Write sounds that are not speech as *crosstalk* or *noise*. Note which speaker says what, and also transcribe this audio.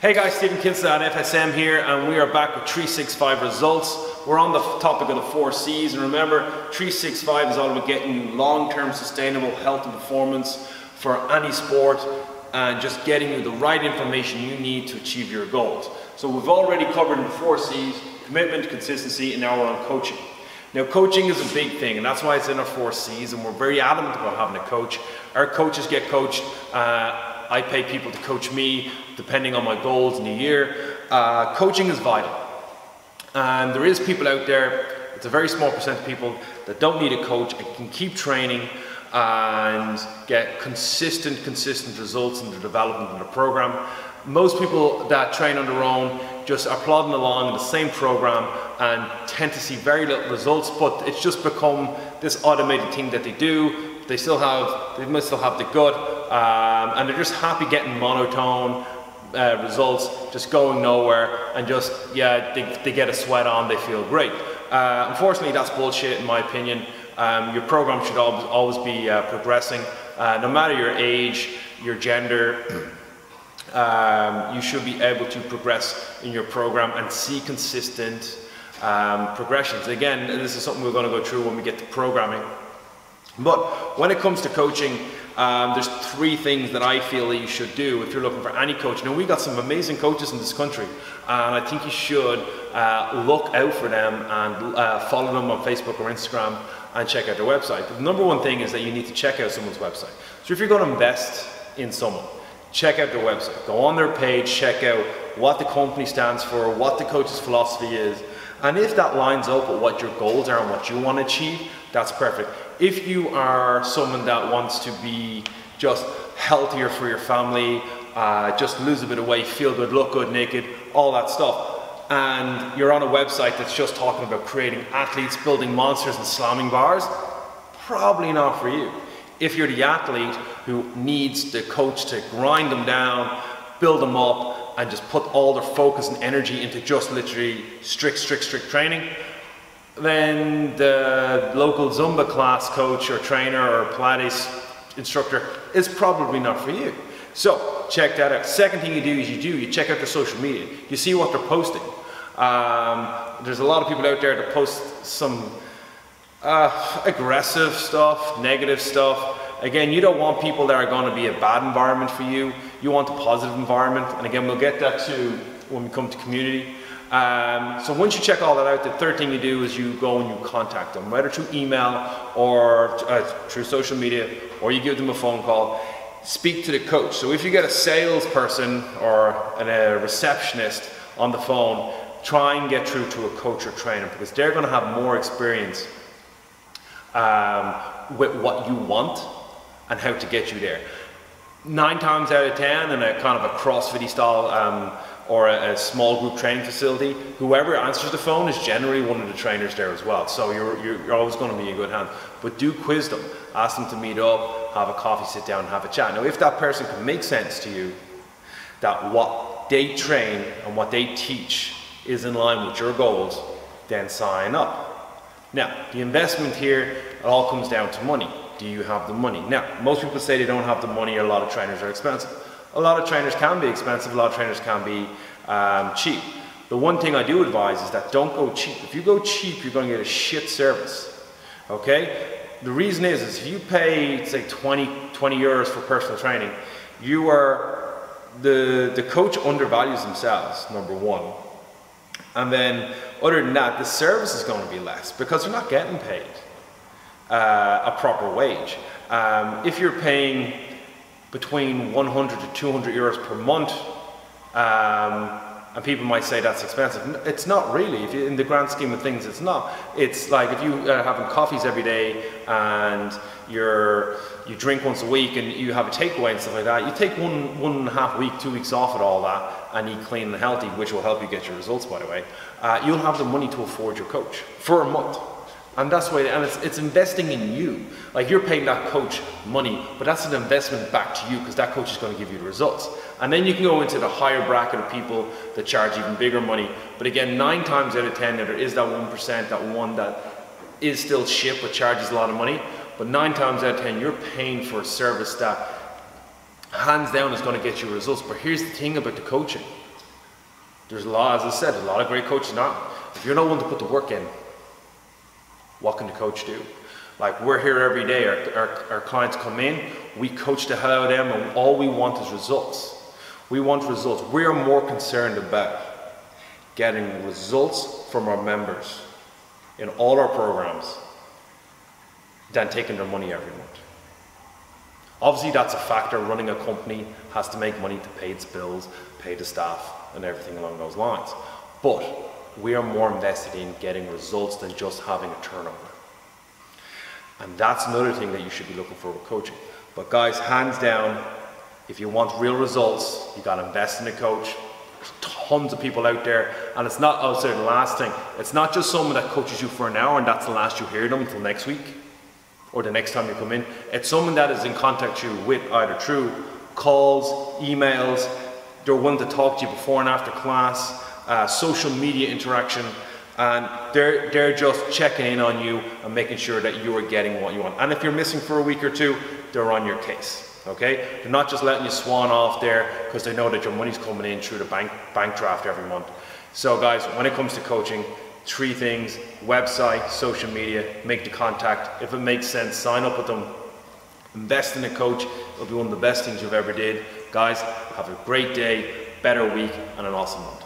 Speaker 1: Hey guys, Stephen Kinsella at FSM here, and we are back with 365 results. We're on the topic of the four C's, and remember, 365 is all about getting long-term sustainable health and performance for any sport, and just getting you the right information you need to achieve your goals. So we've already covered the four C's, commitment, consistency, and now we're on coaching. Now coaching is a big thing and that's why it's in our four C's and we're very adamant about having a coach. Our coaches get coached. Uh, I pay people to coach me depending on my goals in the year. Uh, coaching is vital. And there is people out there, it's a very small percent of people that don't need a coach and can keep training and get consistent, consistent results in the development of the program. Most people that train on their own just are plodding along in the same program and tend to see very little results, but it's just become this automated thing that they do. They still have, they must still have the gut, um, and they're just happy getting monotone uh, results, just going nowhere, and just, yeah, they, they get a sweat on, they feel great. Uh, unfortunately, that's bullshit in my opinion. Um, your program should always, always be uh, progressing, uh, no matter your age, your gender, *clears throat* um, you should be able to progress in your program and see consistent um, progressions. Again, this is something we're going to go through when we get to programming. But when it comes to coaching, um, there's three things that I feel that you should do if you're looking for any coach. Now, we got some amazing coaches in this country, and I think you should uh, look out for them and uh, follow them on Facebook or Instagram and check out their website. The number one thing is that you need to check out someone's website. So if you're going to invest in someone, check out their website. Go on their page, check out what the company stands for, what the coach's philosophy is, and if that lines up with what your goals are and what you want to achieve, that's perfect. If you are someone that wants to be just healthier for your family, uh, just lose a bit of weight, feel good, look good naked, all that stuff, and you're on a website that's just talking about creating athletes, building monsters and slamming bars, probably not for you. If you're the athlete who needs the coach to grind them down, build them up, and just put all their focus and energy into just literally strict, strict, strict training, then the local Zumba class coach or trainer or Pilates instructor is probably not for you. So check that out. Second thing you do is you do, you check out their social media. You see what they're posting. Um, there's a lot of people out there that post some uh, aggressive stuff, negative stuff. Again, you don't want people that are going to be a bad environment for you. You want a positive environment. And again, we'll get that to when we come to community. Um, so once you check all that out, the third thing you do is you go and you contact them, whether through email or uh, through social media, or you give them a phone call. Speak to the coach. So if you get a salesperson or a receptionist on the phone, try and get through to a coach or trainer because they're going to have more experience um, with what you want and how to get you there. Nine times out of ten, in a kind of a CrossFit style um, or a, a, small group training facility, whoever answers the phone is generally one of the trainers there as well. So you're, you're, you're always going to be in good hands. But do quiz them, ask them to meet up, have a coffee, sit down, have a chat. Now, if that person can make sense to you, that what they train and what they teach is in line with your goals, then sign up. Now, the investment here, it all comes down to money. Do you have the money? Now, most people say they don't have the money, a lot of trainers are expensive. A lot of trainers can be expensive, a lot of trainers can be um, cheap. The one thing I do advise is that don't go cheap. If you go cheap, you're going to get a shit service. Okay? The reason is, is if you pay, say, 20, 20 euros for personal training, you are, the, the coach undervalues themselves, number one. And then, other than that, the service is going to be less because they're not getting paid uh, a proper wage. Um, if you're paying between 100 to 200 euros per month, um, and people might say that's expensive. It's not really. If you, in the grand scheme of things, it's not. It's like if you are having coffees every day and you're you drink once a week and you have a takeaway and stuff like that. You take one one and a half week, two weeks off at all that, and eat clean and healthy, which will help you get your results, by the way. Uh, you'll have the money to afford your coach for a month. And that's why, and it's, it's investing in you. Like you're paying that coach money, but that's an investment back to you because that coach is going to give you the results. And then you can go into the higher bracket of people that charge even bigger money. But again, nine times out of 10, there is that 1%, that one that is still shit but charges a lot of money. But nine times out of 10, you're paying for a service that hands down is going to get you results. But here's the thing about the coaching. There's a lot, as I said, a lot of great coaches now. If you're not willing to put the work in, what can the coach do? Like we're here every day, our, our, our clients come in, we coach the hell out of them, and all we want is results. We want results. We are more concerned about getting results from our members in all our programs than taking their money every month. Obviously, that's a factor. Running a company has to make money to pay its bills, pay the staff, and everything along those lines. But we are more invested in getting results than just having a turnover. And that's another thing that you should be looking for with coaching. But guys, hands down, if you want real results, you gotta invest in a coach. There's tons of people out there, and it's not oh sorry, the last thing. It's not just someone that coaches you for an hour and that's the last you hear them until next week or the next time you come in. It's someone that is in contact you with either through calls, emails, they're willing to talk to you before and after class, uh, social media interaction, and they're, they're just checking in on you and making sure that you are getting what you want. And if you're missing for a week or two, they're on your case. Okay? They're not just letting you swan off there because they know that your money's coming in through the bank, bank draft every month. So, guys, when it comes to coaching, three things website, social media, make the contact. If it makes sense, sign up with them, invest in a coach. It'll be one of the best things you've ever did. Guys, have a great day, better week, and an awesome month.